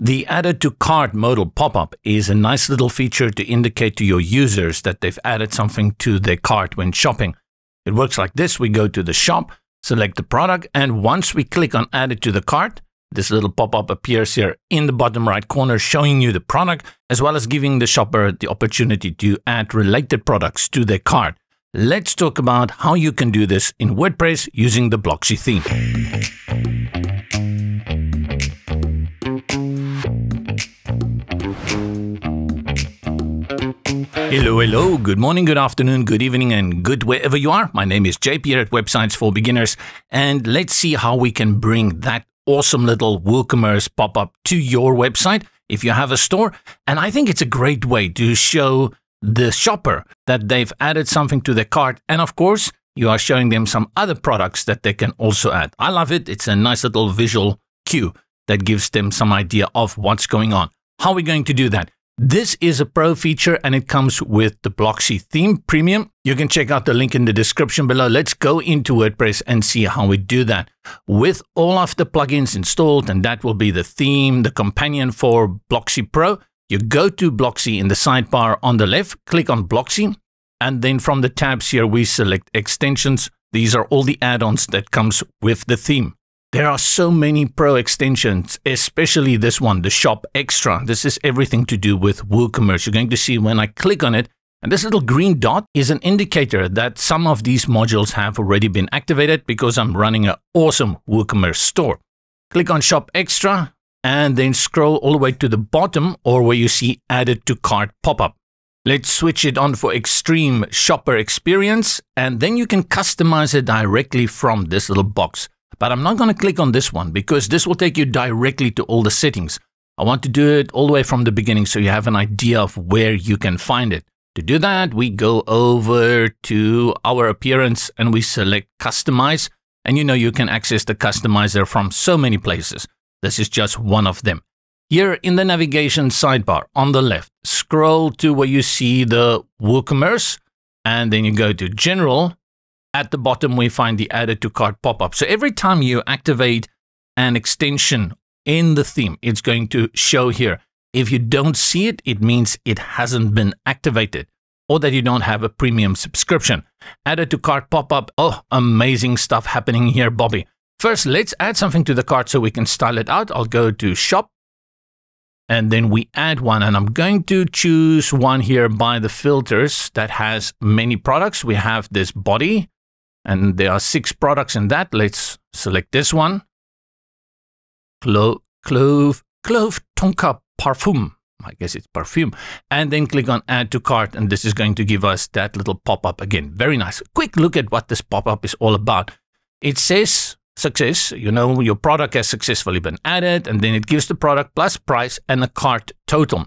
The added to cart modal pop up is a nice little feature to indicate to your users that they've added something to their cart when shopping. It works like this we go to the shop, select the product, and once we click on add it to the cart, this little pop up appears here in the bottom right corner showing you the product as well as giving the shopper the opportunity to add related products to their cart. Let's talk about how you can do this in WordPress using the Blocksy theme. Hello, hello. Good morning, good afternoon, good evening, and good wherever you are. My name is JP here at Websites for Beginners, and let's see how we can bring that awesome little WooCommerce pop up to your website if you have a store. And I think it's a great way to show the shopper that they've added something to their cart. And of course, you are showing them some other products that they can also add. I love it. It's a nice little visual cue that gives them some idea of what's going on. How are we going to do that? This is a pro feature and it comes with the Blocksy theme premium. You can check out the link in the description below. Let's go into WordPress and see how we do that. With all of the plugins installed, and that will be the theme, the companion for Blocksy Pro, you go to Blocksy in the sidebar on the left, click on Blocksy, and then from the tabs here, we select extensions. These are all the add-ons that comes with the theme. There are so many pro extensions, especially this one, the Shop Extra. This is everything to do with WooCommerce. You're going to see when I click on it, and this little green dot is an indicator that some of these modules have already been activated because I'm running an awesome WooCommerce store. Click on Shop Extra and then scroll all the way to the bottom or where you see Added to Cart pop-up. Let's switch it on for extreme shopper experience and then you can customize it directly from this little box. But I'm not going to click on this one because this will take you directly to all the settings. I want to do it all the way from the beginning so you have an idea of where you can find it. To do that, we go over to our appearance and we select customize. And you know you can access the customizer from so many places. This is just one of them. Here in the navigation sidebar on the left, scroll to where you see the WooCommerce and then you go to general at the bottom, we find the added to cart pop-up. So every time you activate an extension in the theme, it's going to show here. If you don't see it, it means it hasn't been activated or that you don't have a premium subscription. Added to cart pop-up. Oh, amazing stuff happening here, Bobby. First, let's add something to the cart so we can style it out. I'll go to shop and then we add one and I'm going to choose one here by the filters that has many products. We have this body, and there are six products in that. Let's select this one. Clo clove, clove tonka parfum. I guess it's perfume. And then click on add to cart. And this is going to give us that little pop-up again. Very nice. Quick look at what this pop-up is all about. It says success, you know, your product has successfully been added, and then it gives the product plus price and a cart total.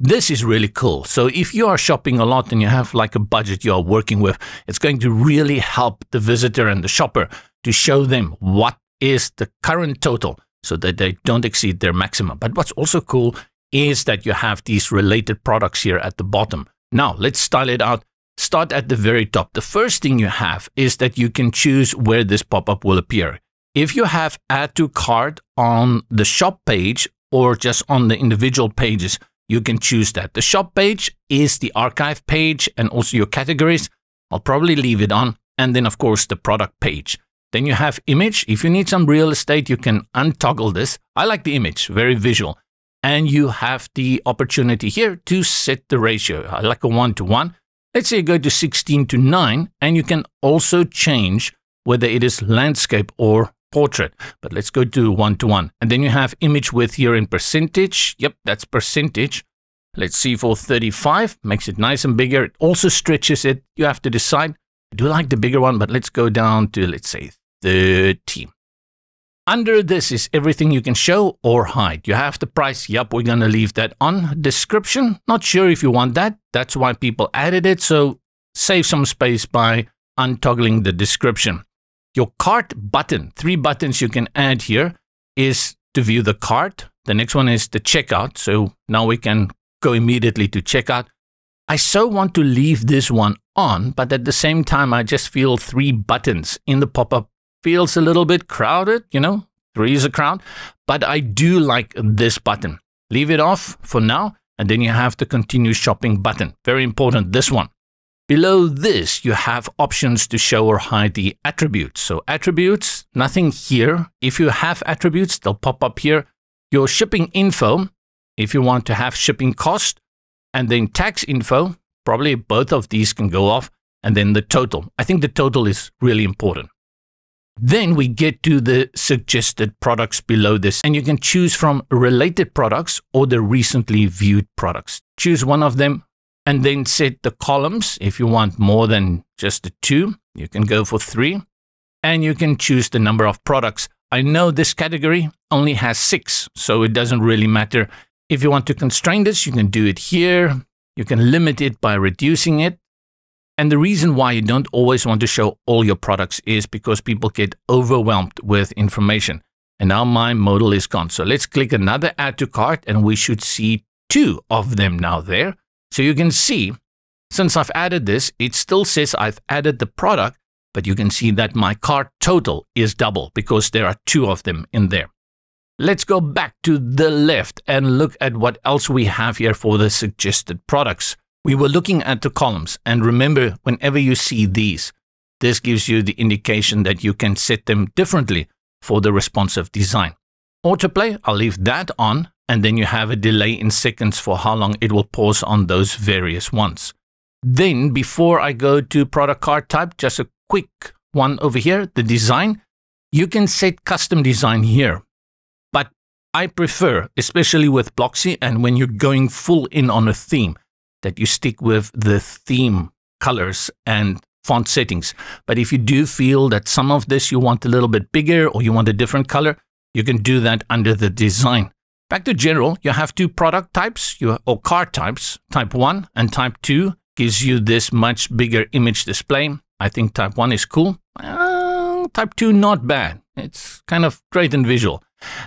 This is really cool. So if you are shopping a lot and you have like a budget you are working with, it's going to really help the visitor and the shopper to show them what is the current total so that they don't exceed their maximum. But what's also cool is that you have these related products here at the bottom. Now let's style it out. Start at the very top. The first thing you have is that you can choose where this pop-up will appear. If you have add to cart on the shop page or just on the individual pages, you can choose that. The shop page is the archive page and also your categories. I'll probably leave it on. And then, of course, the product page. Then you have image. If you need some real estate, you can untoggle this. I like the image, very visual. And you have the opportunity here to set the ratio. I like a one to one. Let's say you go to 16 to 9, and you can also change whether it is landscape or portrait. But let's go to one to one. And then you have image width here in percentage. Yep, that's percentage. Let's see for 35, makes it nice and bigger. It also stretches it. You have to decide. I do like the bigger one, but let's go down to, let's say, 30. Under this is everything you can show or hide. You have the price. Yep, we're going to leave that on. Description, not sure if you want that. That's why people added it. So save some space by untoggling the description. Your cart button, three buttons you can add here, is to view the cart. The next one is the checkout. So now we can go immediately to checkout. I so want to leave this one on, but at the same time, I just feel three buttons in the pop up feels a little bit crowded, you know, Three is a crowd. But I do like this button. Leave it off for now, and then you have the continue shopping button. Very important, this one. Below this, you have options to show or hide the attributes. So attributes, nothing here. If you have attributes, they'll pop up here. Your shipping info, if you want to have shipping cost, and then tax info, probably both of these can go off, and then the total. I think the total is really important. Then we get to the suggested products below this, and you can choose from related products or the recently viewed products. Choose one of them and then set the columns. If you want more than just the two, you can go for three, and you can choose the number of products. I know this category only has six, so it doesn't really matter. If you want to constrain this, you can do it here. You can limit it by reducing it. And the reason why you don't always want to show all your products is because people get overwhelmed with information. And now my modal is gone. So let's click another add to cart and we should see two of them now there. So you can see, since I've added this, it still says I've added the product, but you can see that my cart total is double because there are two of them in there. Let's go back to the left and look at what else we have here for the suggested products. We were looking at the columns, and remember, whenever you see these, this gives you the indication that you can set them differently for the responsive design. Autoplay, I'll leave that on, and then you have a delay in seconds for how long it will pause on those various ones. Then, before I go to product card type, just a quick one over here, the design. You can set custom design here. I prefer, especially with Blocksy and when you're going full in on a theme, that you stick with the theme colors and font settings. But if you do feel that some of this you want a little bit bigger or you want a different color, you can do that under the design. Back to general, you have two product types you, or card types. Type 1 and type 2 gives you this much bigger image display. I think type 1 is cool. Uh, type 2 not bad. It's kind of great and visual.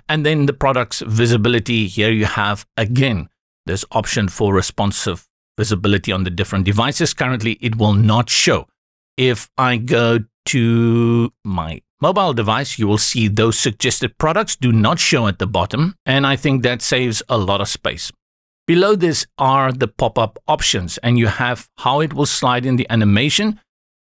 And then the product's visibility, here you have again this option for responsive visibility on the different devices. Currently, it will not show. If I go to my mobile device, you will see those suggested products do not show at the bottom, and I think that saves a lot of space. Below this are the pop-up options, and you have how it will slide in the animation.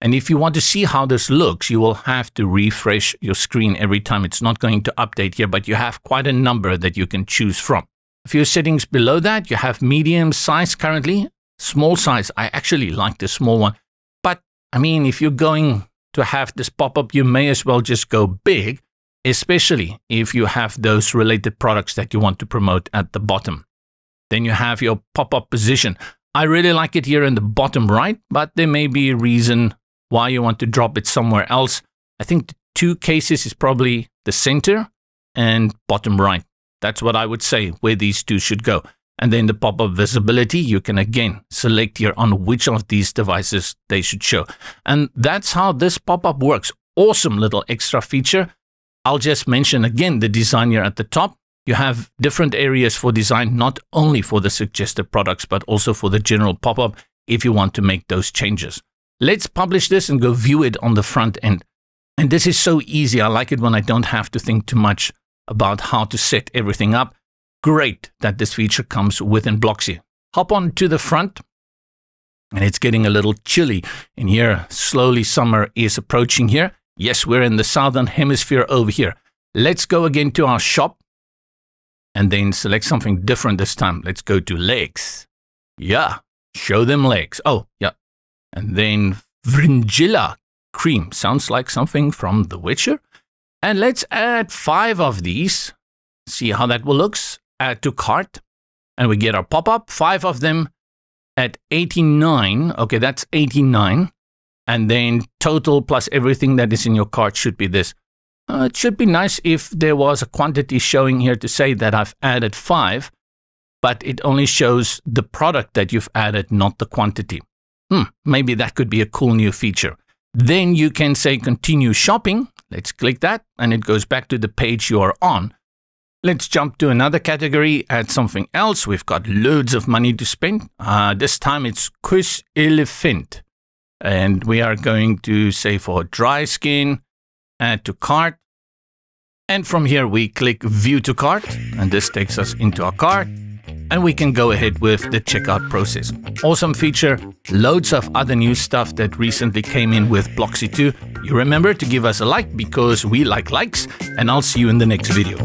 And if you want to see how this looks, you will have to refresh your screen every time. It's not going to update here, but you have quite a number that you can choose from. A few settings below that, you have medium size currently, small size. I actually like the small one. But I mean, if you're going to have this pop up, you may as well just go big, especially if you have those related products that you want to promote at the bottom. Then you have your pop up position. I really like it here in the bottom right, but there may be a reason why you want to drop it somewhere else. I think the two cases is probably the center and bottom right. That's what I would say where these two should go. And then the pop-up visibility, you can again select here on which of these devices they should show. And that's how this pop-up works. Awesome little extra feature. I'll just mention again the design here at the top. You have different areas for design, not only for the suggested products, but also for the general pop-up if you want to make those changes. Let's publish this and go view it on the front end. And this is so easy. I like it when I don't have to think too much about how to set everything up. Great that this feature comes within Blocksy. Hop on to the front, and it's getting a little chilly in here. Slowly, summer is approaching here. Yes, we're in the southern hemisphere over here. Let's go again to our shop and then select something different this time. Let's go to legs. Yeah, show them legs. Oh, yeah. And then Vringilla cream. Sounds like something from The Witcher. And let's add five of these. See how that will looks. Add to cart. And we get our pop-up. Five of them at 89. Okay, that's 89. And then total plus everything that is in your cart should be this. Uh, it should be nice if there was a quantity showing here to say that I've added five, but it only shows the product that you've added, not the quantity. Hmm, maybe that could be a cool new feature. Then you can say continue shopping. Let's click that and it goes back to the page you are on. Let's jump to another category, add something else. We've got loads of money to spend. Uh, this time it's Kus Elephant. And we are going to say for dry skin, add to cart. And from here, we click View to Cart, and this takes us into our cart. And we can go ahead with the checkout process. Awesome feature, loads of other new stuff that recently came in with Blocksy 2. You remember to give us a like because we like likes, and I'll see you in the next video.